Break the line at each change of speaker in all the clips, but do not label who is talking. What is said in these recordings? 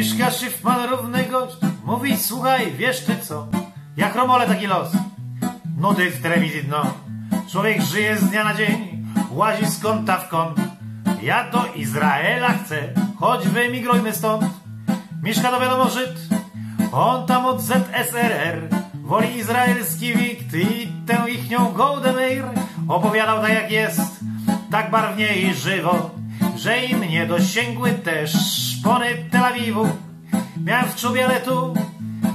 Miszka Szyfman równy gość, mówi słuchaj, wiesz ty co, jak Romole taki los. Nudy w telewizji dno, człowiek żyje z dnia na dzień, łazi z kąta w kąt. Ja do Izraela chcę, choć wyemigrujmy stąd. Miszka to wiadomo Żyd, on tam od ZSRR woli izraelski wikt i tę ichnią Golden Air opowiadał tak jak jest, tak barwnie i żywo, że i mnie dosięgły też szpony Tel Awiwu. Miałem w czubie, ale tu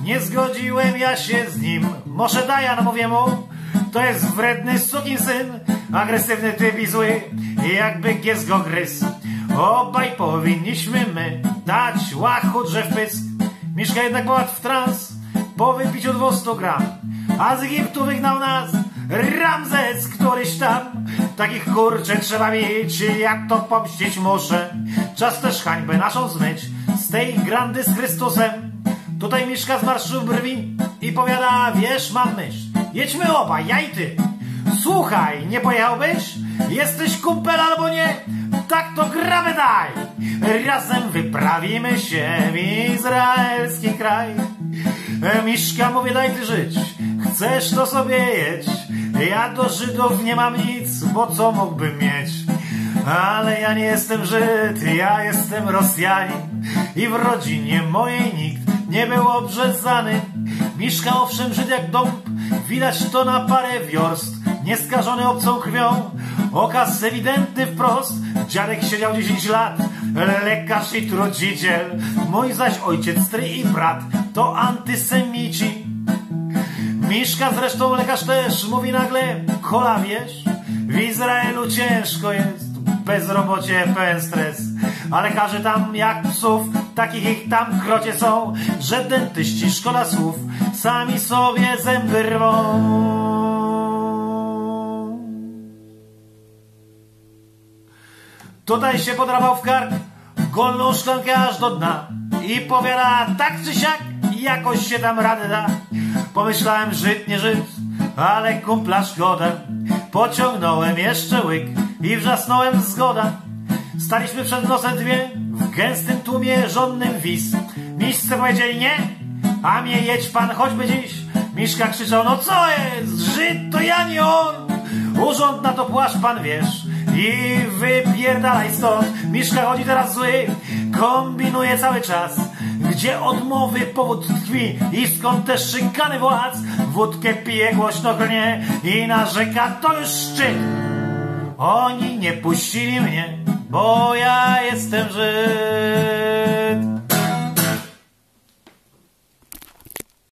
nie zgodziłem ja się z nim. Może Dajan, mówię mu, to jest wredny syn, agresywny typ i zły, jakby gies go. Obaj powinniśmy my dać łachu drzew pysk. Mieszka jednak popadł w trans po wypiciu 200 gram, a z Egiptu wygnał nas Ramzes któryś tam. Takich kurczę trzeba mieć, jak to pomścić muszę. Czas też hańbę naszą zmyć z tej grandy z Chrystusem. Tutaj Miszka zmarszył brwi i powiada, wiesz, mam myśl, jedźmy obaj, ja i ty. Słuchaj, nie pojechałbyś? Jesteś kumpel albo nie? Tak to gramy daj! Razem wyprawimy się w izraelski kraj. Miszka mówię, daj ty żyć. Chcesz to sobie jedź. Ja do Żydów nie mam nic, bo co mógłbym mieć? Ale ja nie jestem Żyd, ja jestem Rosjanin i w rodzinie mojej nikt nie był obrzezany. Miszka owszem Żyd jak dąb, widać to na parę wiorst, nieskażony obcą krwią, okaz ewidentny wprost. Dziadek siedział 10 lat, lekarz i trudziciel, mój zaś ojciec, stry i brat to antysemici. Miszka zresztą lekarz też mówi nagle, kola wiesz, w Izraelu ciężko jest, bezrobocie, pełen stres, a lekarze tam jak psów, takich ich tam krocie są, że dentyści, szkoda słów, sami sobie zęby rwą. Tutaj się podrapał w kark, golną szklankę aż do dna i powiada tak czy siak, jakoś się tam radę da. Pomyślałem, Żyd, nie Żyd, ale kumpla szkoda. Pociągnąłem jeszcze łyk i wrzasnąłem zgoda. Staliśmy przed nosem dwie, w gęstym tłumie żonnym wis. Miejsce powiedzieli nie, a mnie jedź pan choćby dziś. Miszka krzyczał, no co jest, Żyd to ja nie on. Urząd na to płaszcz pan wiesz i wypierdalaj stąd. Miszka chodzi teraz zły, kombinuje cały czas. Gdzie odmowy powód tkwi i skąd te szykany władz? Wódkę pije głośno grnie i narzeka to już szczyt. Oni nie puścili mnie, bo ja jestem Żyd.